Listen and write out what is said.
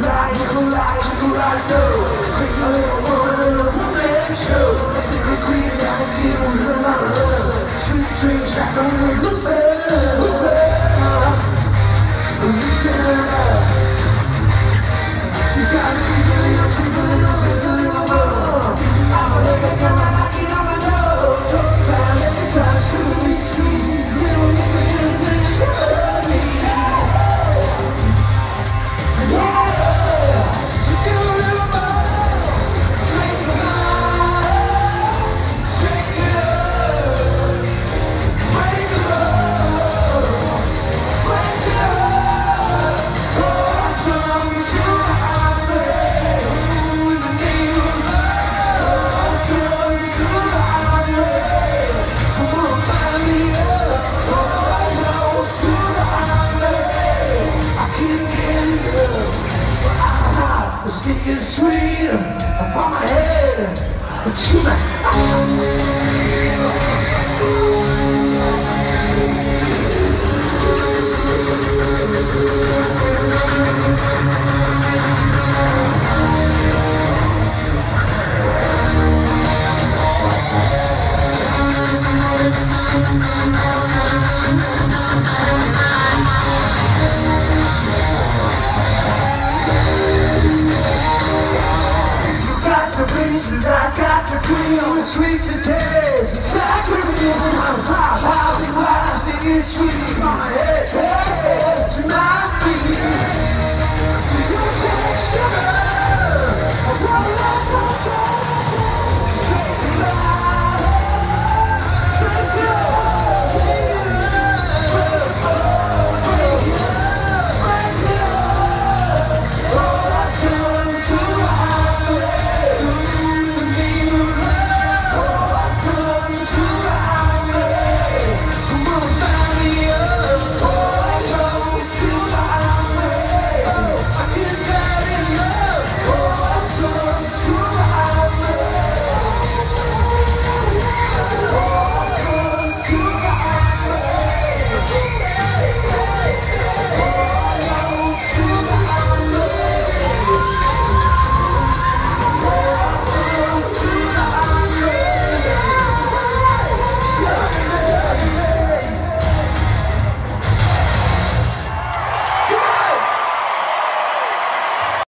Nikolai, Nikolai, Nikolai Doe Bring a little a little show green, I'm a sweet from my head to my Sweet on the streets and days, Sacrilege, I'm hot, hot, hot, singing sweet on my head. Hey.